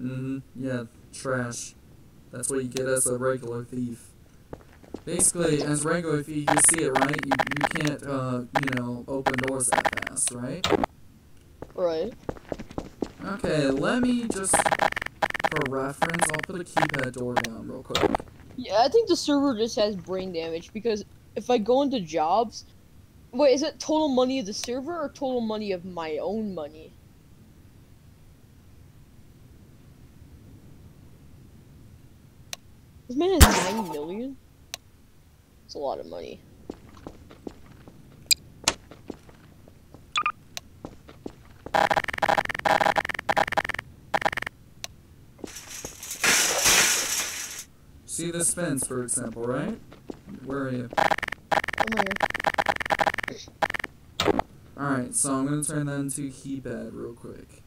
Mm-hmm. Yeah, trash. That's what you get as a regular thief. Basically, as regular thief, you see it, right? You, you can't, uh, you know, open doors that fast, right? Right. Okay, let me just, for reference, I'll put a keypad door down real quick. Yeah, I think the server just has brain damage because if I go into jobs, wait, is it total money of the server or total money of my own money? This man has nine million. It's a lot of money. See this fence, for example, right? Where are you? I'm here. Alright, so I'm gonna turn that into keypad real quick.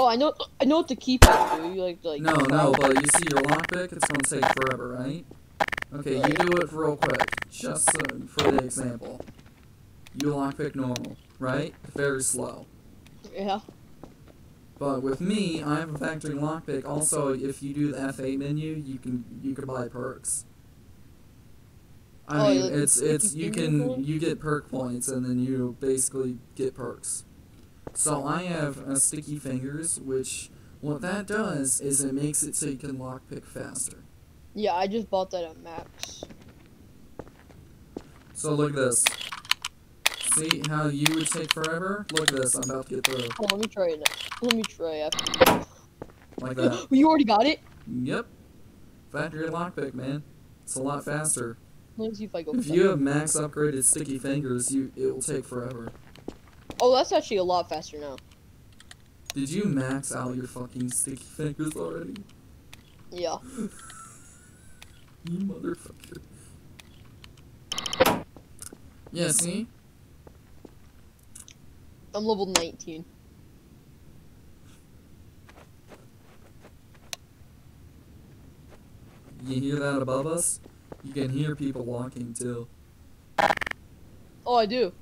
Oh, I know. I know what the keypad do. You like like. No, no, but you see your lockpick, it's gonna take forever, right? Okay, you do it real quick, just uh, for the example. You lockpick normal, right? Very slow. Yeah. But with me, I have a factory lockpick. Also, if you do the F8 menu, you can you can buy perks. I Oh, mean, it's it's you can you get perk points, and then you basically get perks. So I have a sticky fingers, which what that does is it makes it so you can lockpick faster. Yeah, I just bought that at Max. So look at this. See how you would take forever? Look at this. I'm about to get through on, let me try it. Now. Let me try it. like that. you already got it. Yep. Factory lockpick, man. It's a lot faster. Let me see if I go. If you have max upgraded sticky fingers, you it will take forever. Oh, that's actually a lot faster now. Did you max out your fucking sticky fingers already? Yeah. You motherfucker. Yeah, see? I'm level 19. You hear that above us? You can hear people walking too. Oh, I do.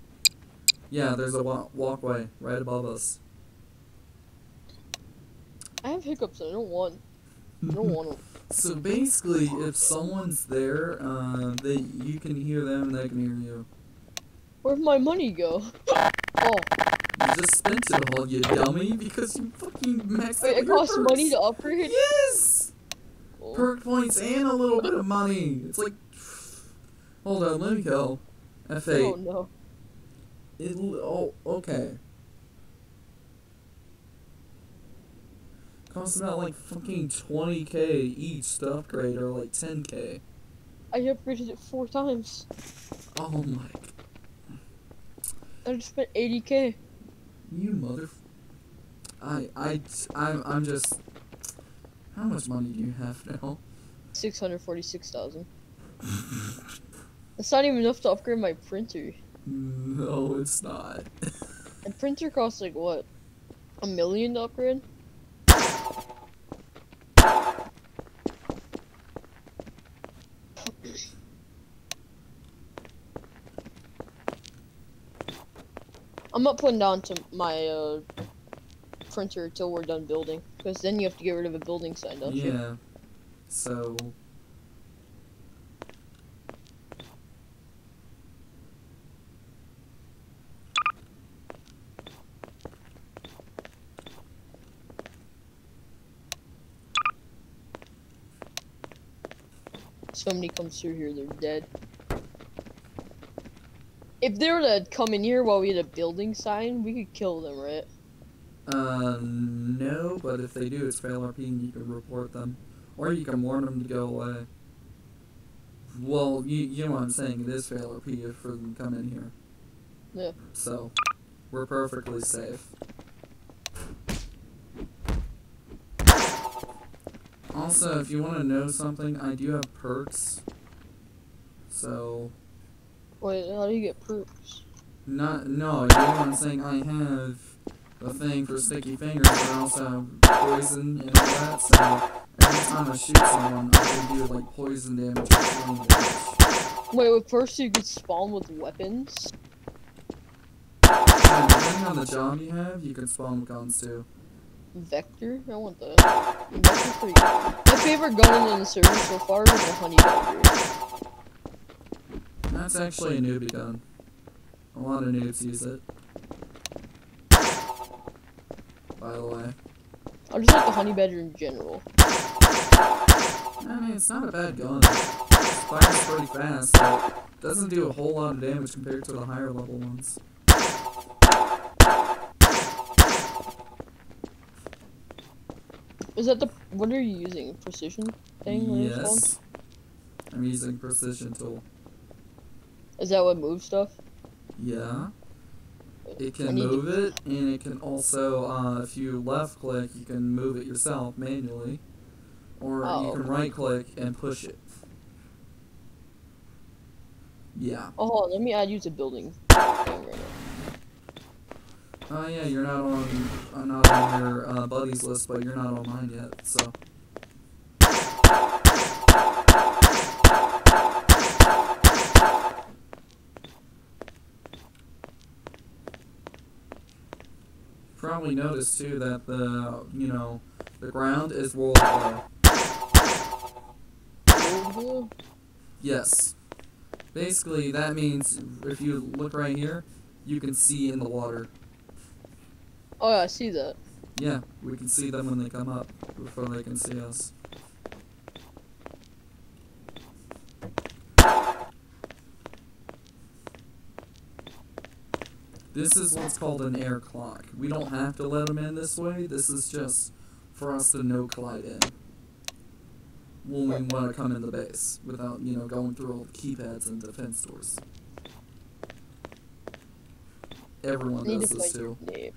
Yeah, there's a wa- walkway right above us. I have hiccups. and I don't want. I don't want them. So basically, if someone's there, uh, they you can hear them and they can hear you. Where'd my money go? Oh, You just spent it all, you dummy, because you fucking maxed wait, out it costs perks. money to upgrade. Yes! Oh. Perk points and a little bit of money. It's like, hold on, let me go. F8. Oh no. It, mm-hmm. oh, okay. Costs about like fucking 20k each to upgrade, or like 10k. I upgraded it four times. Oh my, I just spent 80k. you mother. I, I, I'm, I'm just. How much money do you have now? 646,000. That's not even enough to upgrade my printer. No, it's not. A printer costs like what? A million to upgrade? I'm not putting down to my uh, printer till we're done building, because then you have to get rid of a building sign, don't you? yeah. So. Somebody comes through here, they're dead. If they were to come in here while we had a building sign, we could kill them, right? Uh, no, but if they do, it's fail RP and you can report them. Or you can warn them to go away. Well, you, you know what I'm saying, it is fail RP if for them to come in here. Yeah. So, we're perfectly safe. Also, if you want to know something, I do have perks. So, Wait, how do you get perks? not, no, you know what I'm saying, I have a thing for sticky fingers, but I also have poison and all that, so every time I shoot someone, I can do like poison damage. Wait, with perks you could spawn with weapons? Yeah, depending on the job you have, you can spawn with guns too. Vector. I want the Vector's pretty good. My favorite gun in the series so far is the Honey Badger. That's actually a newbie gun. A lot of noobs use it. By the way. I just like the Honey Badger in general. I mean, it's not a bad gun. It fires pretty fast, but doesn't do a whole lot of damage compared to the higher level ones. Is that the what are you using? Precision thing? what it's called? Yes. I'm using precision tool. Is that what moves stuff? Yeah. It can need to- move it, and it can also, uh, if you left click, you can move it yourself manually. Or you Oh. can right click and push it. Yeah. Oh, hold on, let me add you to building thing right now. Oh yeah, you're not on, uh, not on your uh, buddies list, but you're not on mine yet. So. Probably noticed too that the you know the ground is world glow. Yes. Basically, that means if you look right here, you can see in the water. Oh yeah, I see that. Yeah, we can see them when they come up before they can see us. This is what's called an air clock. We don't have to let them in this way. This is just for us to no collide in. When we want to come in the base without, you know, going through all the keypads and defense doors. Everyone does this too. your name.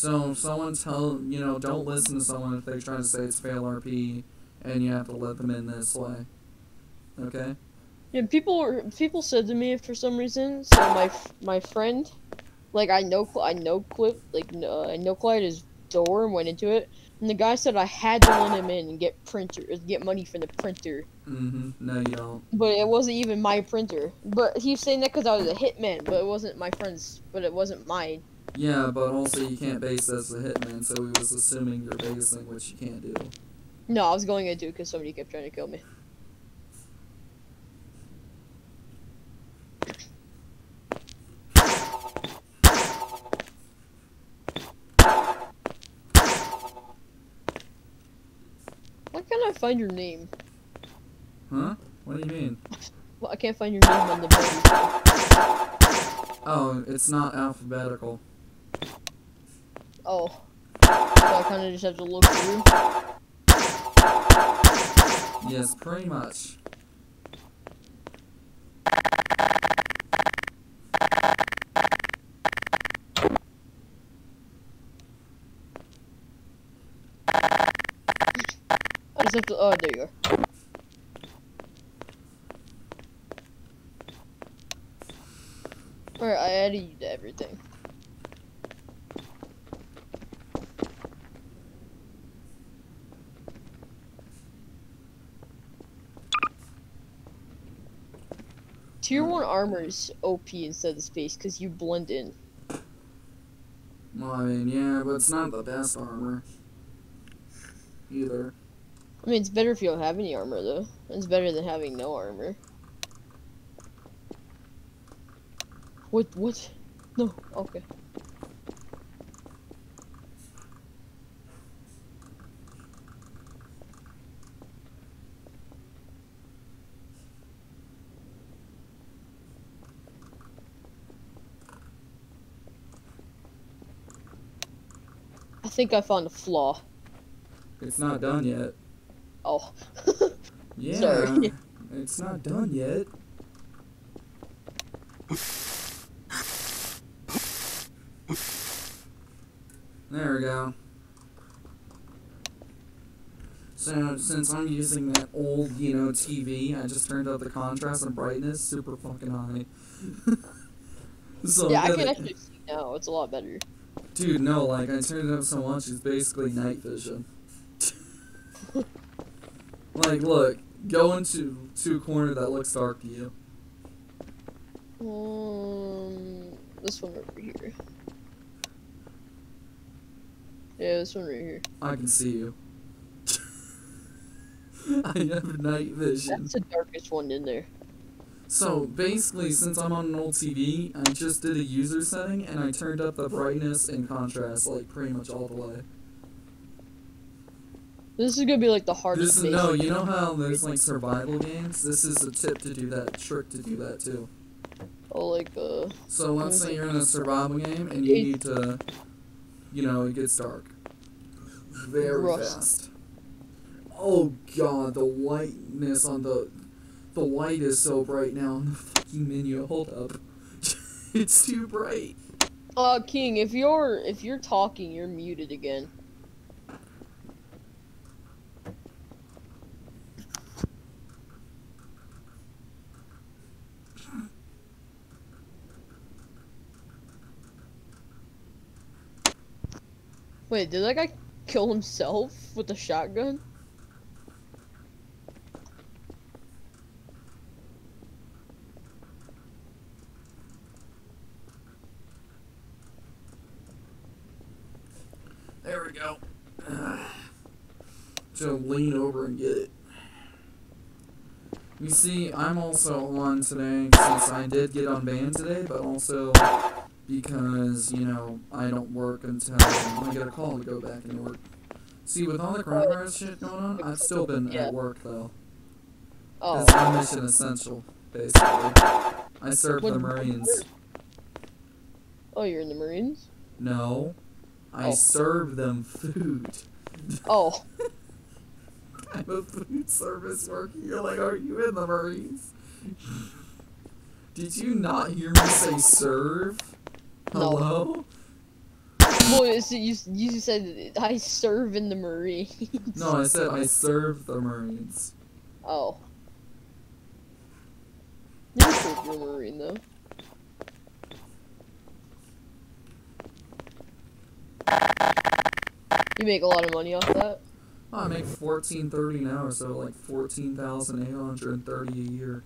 So if someone tell you know, don't listen to someone if they're trying to say it's fail RP and you have to let them in this way. Okay? Yeah, people were, people said to me for some reason. So my f- my friend, like I know I know Clip like no, I know Clyde his door and went into it, and the guy said I had to let him in and get printer get money from the printer, Mm-hmm. No you don't. but it wasn't even my printer. But he was saying that because I was a hitman, but it wasn't my friend's, but it wasn't mine. Yeah, but also you can't base as a hitman, so he was assuming you're basing, which you can't do. No, I was going into it because somebody kept trying to kill me. Why can't I find your name? Huh? What do you mean? Well, I can't find your name on the building. Oh, it's not alphabetical. Oh. So I kind of just have to look through. Yes, pretty much. I just have to. Oh, there you are. Alright, I added you to everything. Tier 1 armor is OP instead of space because you blend in. Well, I mean, yeah, but it's not the best armor. Either. I mean, it's better if you don't have any armor, though. It's better than having no armor. What? What? No. Okay. I think I found a flaw. It's not done yet. Oh. Yeah. Sorry. It's not done yet. There we go. So since I'm using that old, you know, TV, I just turned up the contrast and brightness super fucking high. so yeah, I can actually see now. It's a lot better. Dude, no, like I turned it up so much, it's basically night vision. like, look, go into to a corner that looks dark to you. Um, This one over here. Yeah, this one right here. I can see you. I have night vision. That's the darkest one in there. So basically, since I'm on an old TV, I just did a user setting and I turned up the brightness and contrast like pretty much all the way. This is gonna be like the This hardest. is base. no, you know how there's like survival games. This is a tip to do that, trick to do that too. Oh, like uh. So let's say you're in a survival game and you need to, you know, it gets dark very Rust. fast. Oh god, the whiteness on the the light is so bright now on the fucking menu. Hold up, it's too bright. Uh, King, if you're if you're talking, you're muted again. Wait, did that guy kill himself with a shotgun? There we go. So lean over and get it. You see, I'm also on today since I did get on band today, but also because, you know, I don't work until I get a call to go back and work. See, with all the coronavirus shit going on, I've still been Yeah. at work though. Oh, It's my mission essential, basically. I serve the Marines. oh, you're in the Marines. No, I Oh. serve them food. Oh, I'm a food service worker. You're like, are you in the Marines? Did you not hear me say serve? No. Hello? well, it's, you you said I serve in the Marines. No, I said I serve the Marines. Oh. You're a cool Marine though. You make a lot of money off that. Oh, I make fourteen thirty an hour, so like fourteen thousand eight hundred and thirty a year.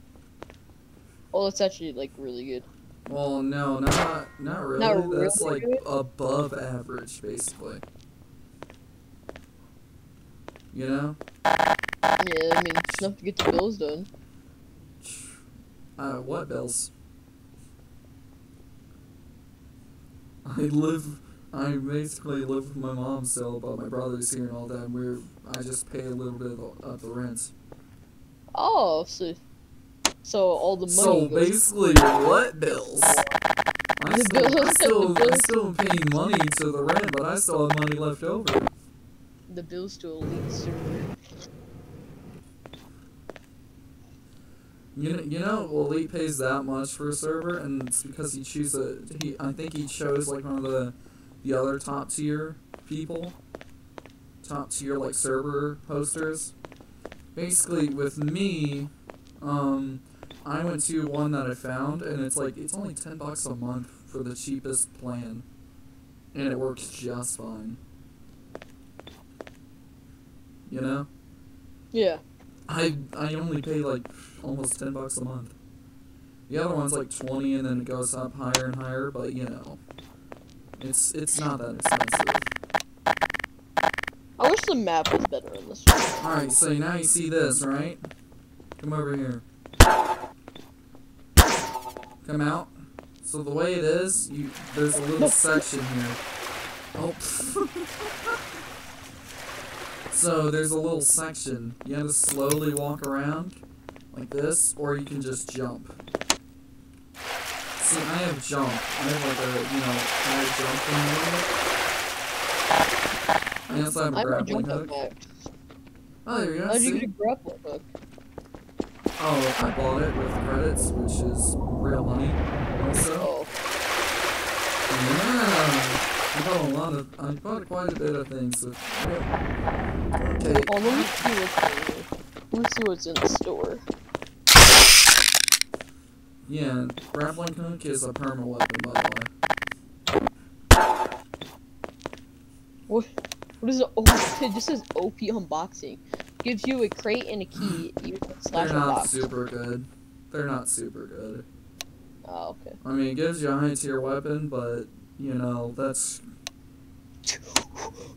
Oh, that's actually like really good. Well, no, not not really. Not That's really like good? above average, basically. You know? Yeah, I mean, it's enough to get the bills done. Uh, what bills? I live. I basically live with my mom still, but my brother's here and all that. And we're. I just pay a little bit of the, of the rent. Oh, so so all the money So goes. basically, what bills? I still, I bills- still, I bills- still paying money to the rent, but I still have money left over. the bills to elite server. You know, you know, Elite pays that much for a server, and it's because he chooses. a. He, I think he chose like one of the, the other top tier people. Top tier like server hosters. Basically, with me, um, I went to one that I found, and it's like it's only ten bucks a month for the cheapest plan, and it works just fine. You know. Yeah. I I only pay like almost ten bucks a month. The other one's like twenty, and then it goes up higher and higher. But you know, it's it's not that expensive. I wish the map was better in this one. All right, so now you see this, right? Come over here. Come out. So the way it is, you there's a little section here. Oh. so there's a little section. You have to slowly walk around like this, or you can just jump. See, I have jump. I have like a you know high jump in thing. I also have a I have a grappling jump hook. max. Oh, there you go. How'd you get a grappling hook? Oh, I bought it with credits, which is real money. Also, Oh, yeah, I bought a lot of. I bought quite a bit of things with. Okay, oh, let me see what's in. Let me see what's in the store. Yeah, grappling hook is a perma weapon, by the way. What? What is it? Oh, it just says OP unboxing. Gives you a crate and a key. You slash They're not unbox. super good. They're not super good. Oh, okay. I mean, it gives you a high tier weapon, but you know that's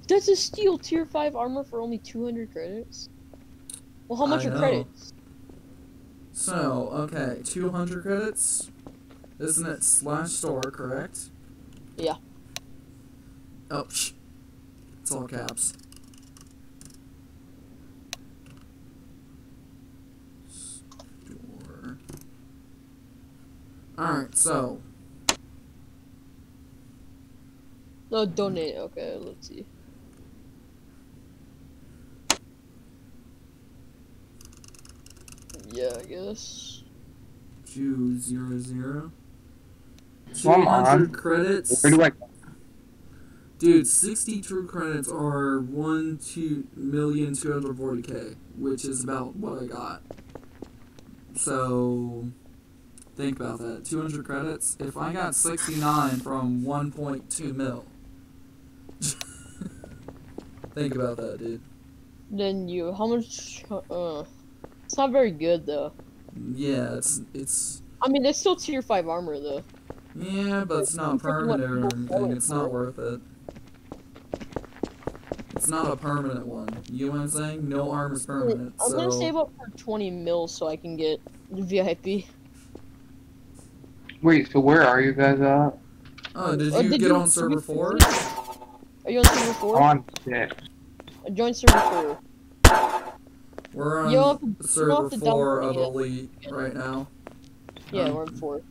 That's a steel tier 5 armor for only 200 credits? Well, how much I are know. credits? So okay. Two hundred credits, isn't it? Slash store, correct? Yeah. Oh, shh. It's all caps. Store. Alright, so No, donate. Okay, let's see. Yeah, I guess. two zero zero. Two Come credits. Where do I? Dude, 60 true credits are 1 two million two hundred forty k, which is about what I got. So, think about that. 200 credits. If I got 69 from 1.2 mil. think about that, dude. Then you, how much? Uh, it's not very good though. Yeah, it's it's I mean, it's still tier five armor though. yeah, but it's not permanent or anything. It's not worth it. It's not a permanent one. You know what I'm saying? No armor's permanent. I'm so gonna save up for 20 mil so I can get the VIP. Wait, so where are you guys at? Oh, did Oh, you did get you- on server four? Are you on server four? On six. Join server four. We're on You don't have to- you don't server have to four of download it. Elite right now. Yeah, Um, we're on four.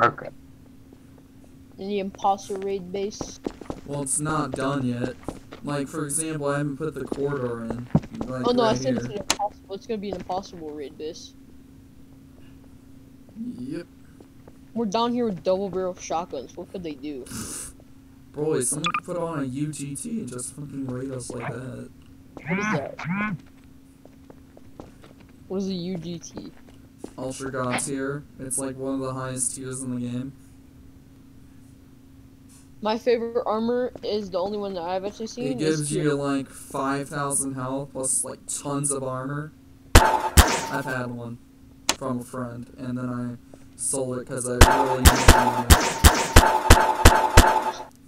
Okay. In the imposter raid base. Well, it's not done yet. Like for example, I haven't put the corridor in. Like Oh no, I right said it's here. an impossible. It's gonna be an impossible raid base. Yep. We're down here with double barrel shotguns. What could they do? Boy, someone put on a UGT and just fucking raid us like that. What is that? What is a UGT? Ultra God tier. It's like one of the highest tiers in the game. My favorite armor is the only one that I've actually seen. It gives you like 5,000 health plus like tons of armor. I've had one from a friend, and then I sold it because I really needed money.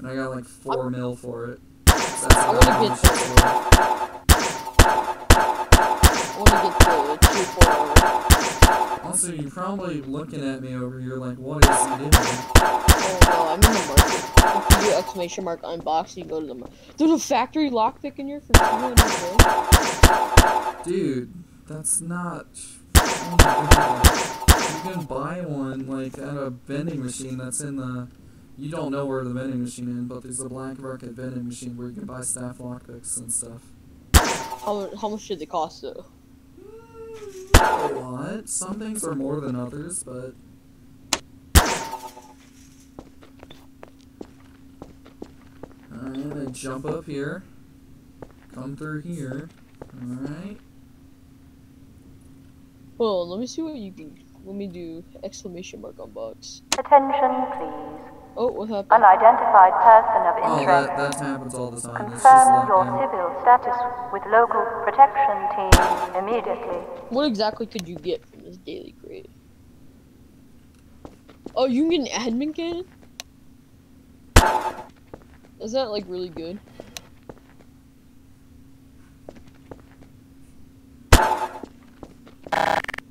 And I got like 4 mil for it. That's I wanna get much. I want to get the four. Also, you're probably looking at me over here like, what is he doing? Oh no, I'm in the market. If you do exclamation mark unbox, you go to the. mar- There's a factory lockpick in here for 200 quid. Dude, that's not. Oh my god. You can buy one like at a vending machine that's in the. You don't know where the vending machine is, but there's a black market vending machine where you can buy staff lockpicks and stuff. How, how much did it cost though? A lot. Some things are more than others, but. I'm gonna jump up here. Come through here. Alright. Well, let me see what you can. Let me do exclamation mark unbox. Attention, please. Oh, what happened? Unidentified person of Oh, interest. that, that happens all the time. Confirm like, your civil status with local protection team immediately. What exactly could you get from this daily crate? Oh, you can get an admin cannon? Is that like really good? Oh,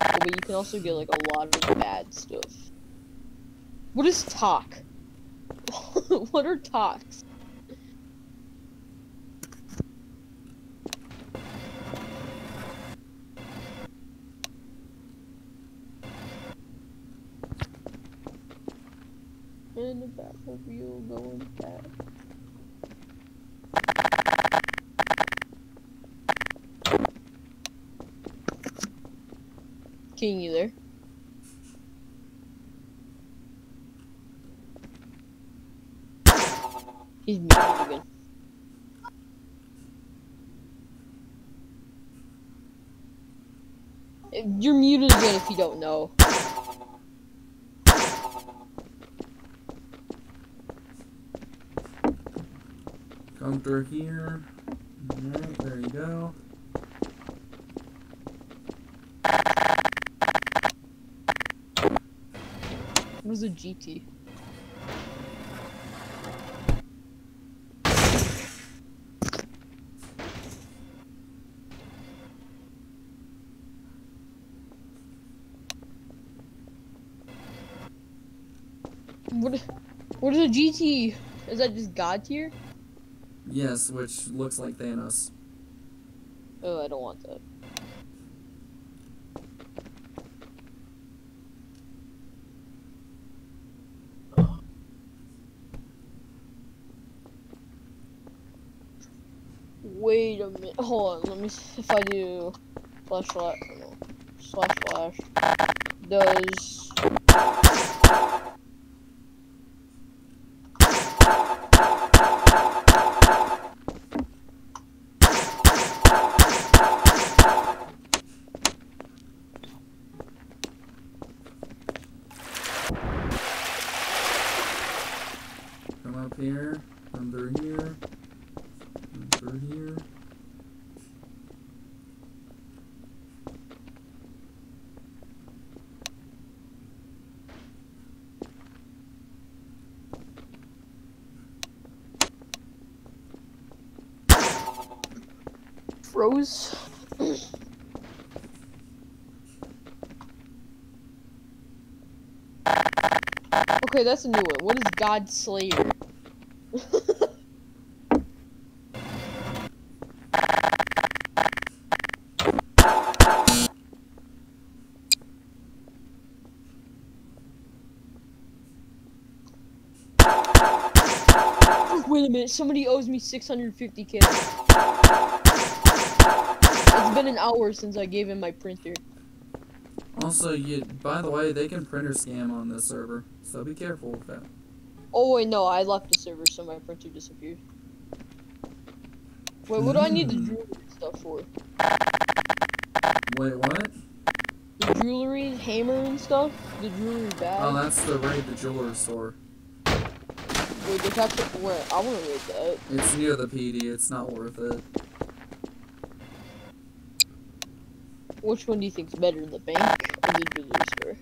but you can also get like a lot of bad stuff. What is talk? what are talks? And the Batmobile going back. King, you there? He's muted again. You're muted again if you don't know. Come through here. Alright, there you go. What is a GT? GT? Is that just God tier? Yes, which looks like Thanos. Oh, I don't want that. Wait a minute. Hold on. Let me. See if I do no, slash slash does Come up here, come through here, come through here. Froze. okay, that's a new one. What is God Slayer? Wait a minute, somebody owes me 650k. It's been an hour since I gave him my printer. Also, you. By the way, they can printer scam on this server, so be careful with that. Oh wait, no, I left the server, so my printer disappeared. Wait, what do I need the Mm. jewelry stuff for? Wait, what? The jewelry, hammer and stuff? The jewelry bag? Oh, that's the raid the jeweler store. Wait, there's actually, where? I wanna read that. It's near the PD. It's not worth it. Which one do you think is better, the bank or the jewelry store?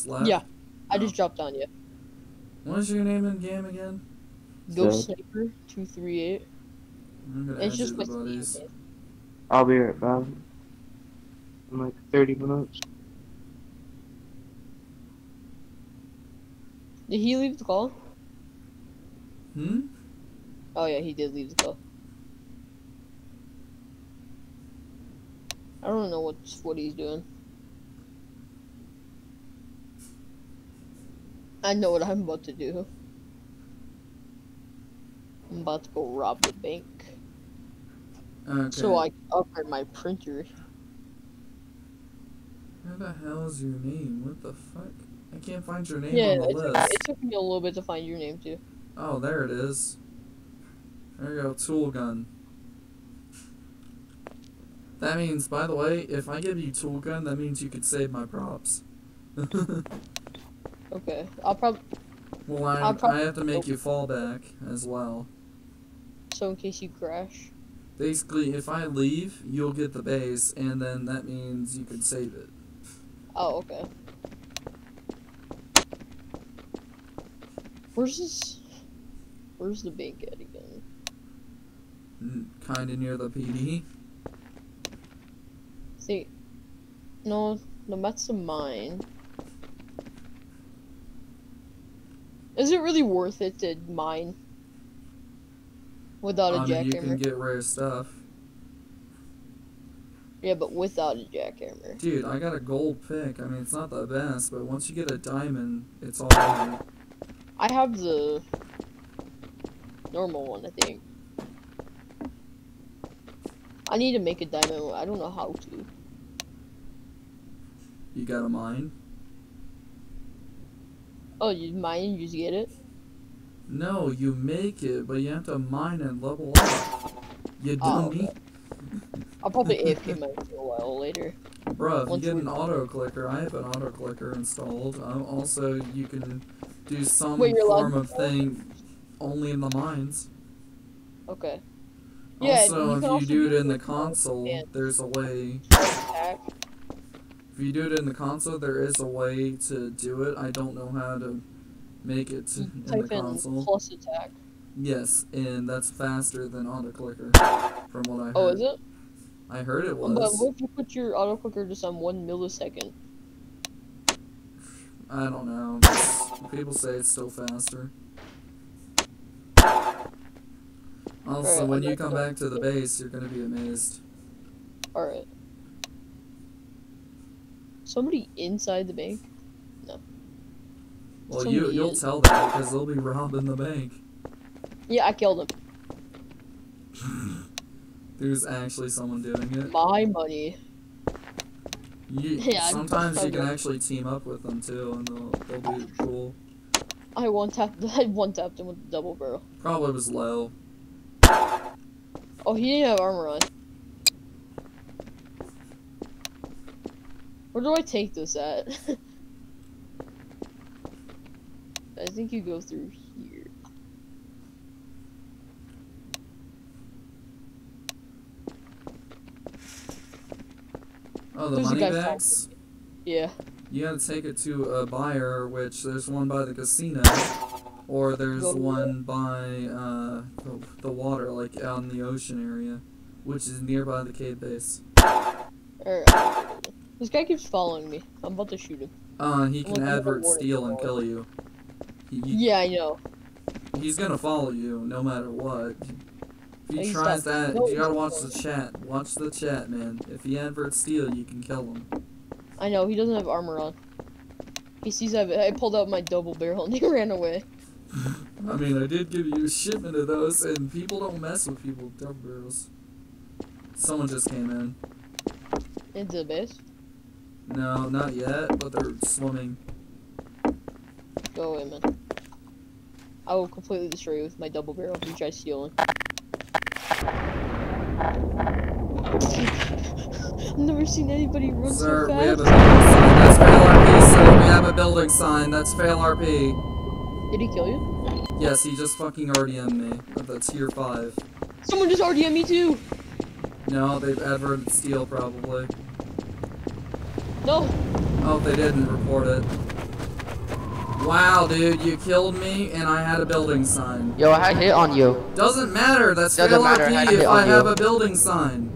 Just left? Yeah. I just dropped on you. What is your name in game again? Ghost So- Sniper 238. It's just you my to Steam buddies. name. I'll be right back. In like 30 minutes. Did he leave the call? Hmm? Oh yeah, he did leave the call. I don't know what's what he's doing. I know what I'm about to do. I'm about to go rob the bank Okay. so I can upgrade my printer. Where the hell is your name? What the fuck? I can't find your name Yeah, on the it took, it took me a little bit to find your name too. Oh, there it is. There you go, tool gun. That means, by the way, if I give you tool gun, that means you could save my props. Okay, I'll probably well, I, prob- I have to make you fall back as well. so in case you crash. Basically, if I leave, you'll get the base, and then that means you can save it. Oh, okay. Where's this? Where's the bank at again? Hmm, kind of near the PD. See, no, no, that's the mine. Is it really worth it to mine without a jackhammer? you can get rare stuff. Yeah, but without a jackhammer. Dude, I got a gold pick. I mean, it's not the best, but once you get a diamond, it's all right. I have the normal one, I think. I need to make a diamond. one. I don't know how to. You got a mine? Oh, you mine you just get it? No, you make it, but you have to mine and level up. You Oh, dummy. I'll probably AFK mine for a while later. Bruh, if you Once get an auto clicker, I have an auto clicker installed. Um, also, you can do some Wait, form of thing only in the mines. Okay. Yeah, also, you if you do it in the console, there's a way. Attack. If you do it in the console, there is a way to do it. I don't know how to make it You in type the in plus attack. Yes, and that's faster than auto clicker, from what I oh, heard. Oh, is it? I heard it But what if you put your auto clicker just on one millisecond? I don't know. People say it's still faster. Also, Alright, when you come back to the base, you're gonna be amazed. Alright. Somebody inside the bank? No. Well, Somebody you you'll tell them because they'll be robbing the bank. Yeah, I killed him. There's actually someone doing it. My money. You, Yeah, I'm- sometimes you can actually team up with them too, and they'll they'll be cool. I one tapped. I one tapped him with the double barrel. Probably was low. Oh, he didn't have armor on. Where do I take this at? I think you go through here. Oh, the There's money bags. Yeah. You gotta take it to a buyer, which there's one by the casino, or there's Go one by uh, the, the water, like out in the ocean area, which is nearby the cave base. Alright. This guy keeps following me. I'm about to shoot him. Uh, he Well, can advert steal and kill you. He, he- Yeah, I know. he's gonna follow you no matter what. If he tries that, No, you gotta watch the chat. Watch the chat, man. If he adverts steal, you can kill him. I know. He doesn't have armor on. He sees I, I pulled out my double barrel and he ran away. I mean, I did give you a shipment of those, and people don't mess with people with double barrels. Someone just came in. Into the base. No, not yet, but they're swimming. Go away, man. I will completely destroy you with my double barrel if you try stealing. I've never seen anybody run Sir, so we have a fast. building sign. That's fail RP, sir. We have a building sign. That's fail RP. Did he kill you? Yes, he just fucking already me at the tier 5. Someone just RDM me too! No, they've adverted steal probably. No! Oh, they didn't report it. Wow, dude, you killed me and I had a building sign. Yo, I had hit on you. Doesn't matter, that's Doesn't fail matter, RP to if I have you. a building sign.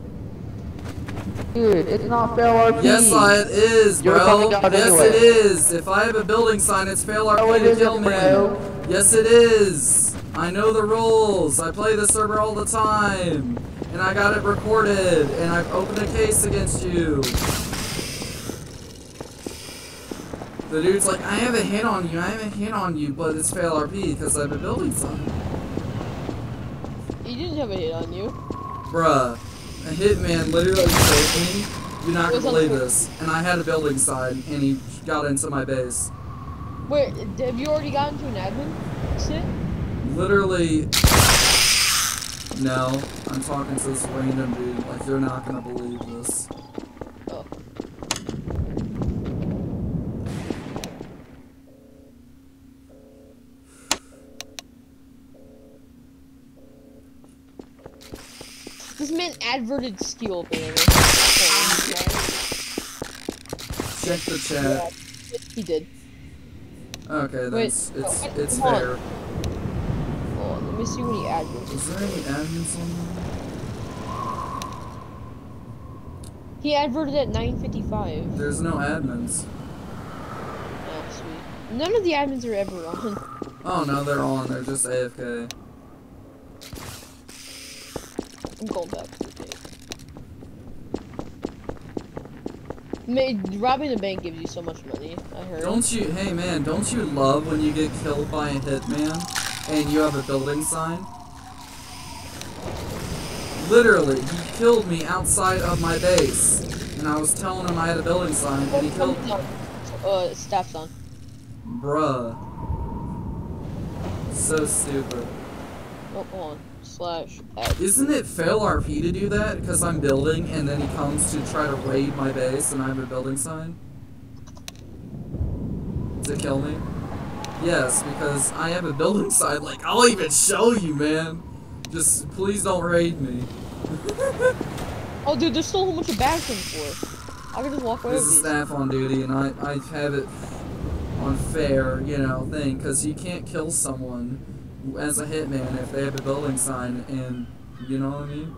Dude, it's not fail RP. Yes, I, it is, You're bro. out Yes, anyway. it is. If I have a building sign, it's fail RP No, it to kill isn't, me. bro. Yes, it is. I know the rules. I play the server all the time. And I got it recorded. And I've opened a case against you. The dude's like, I have a hit on you. I have a hit on you, but it's fail RP because I have a building sign. He didn't have a hit on you. Bruh, a hitman literally saved me. You're not gonna on believe this. And I had a building sign, and he got into my base. Wait, have you already gotten to an admin sit? Literally. No, I'm talking to this random dude. Like, you're not gonna believe this. This man adverted steal apparently. Check the Yeah, he did. Okay, Wait, it's oh, it's fair. Hold on, let me see when he adverted. Is there any admins on He adverted at 9:55. There's no admins. Oh, sweet. None of the admins are ever on. Oh no, they're on. They're just AFK. I'm going back to the tape. Ma- robbing a bank gives you so much money. I heard. Don't you? Hey man, don't you love when you get killed by a hitman and you have a building sign? Literally, he killed me outside of my base, and I was telling him I had a building sign, and he killed. me. Uh, staff's on. Bruh. So stupid. Oh, hold on. Slash. F. Isn't it fail RP to do that? Because I'm building and then he comes to try to raid my base and I have a building sign? To kill me? Yes, because I have a building sign. Like, I'll even show you, man. Just please don't raid me. Oh, dude, there's still a whole bunch of bags the floor. I can just walk away This with is these. staff on duty and I, I have it on fair, you know, thing. Because you can't kill someone as a hitman if they have a building sign and, you know what I mean?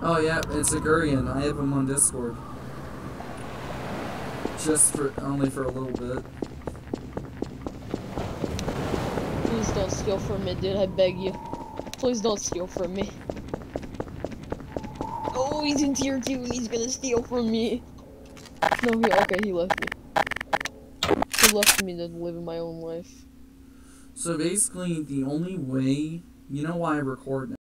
Oh yeah, it's a Gurian. I have him on Discord. Just for, only for a little bit. Please don't steal from me, dude. I beg you. Please don't steal from me. Oh, he's in tier two and he's gonna steal from me. No, he okay. He left me. He left me to live my own life. So basically, the only way, you know why I record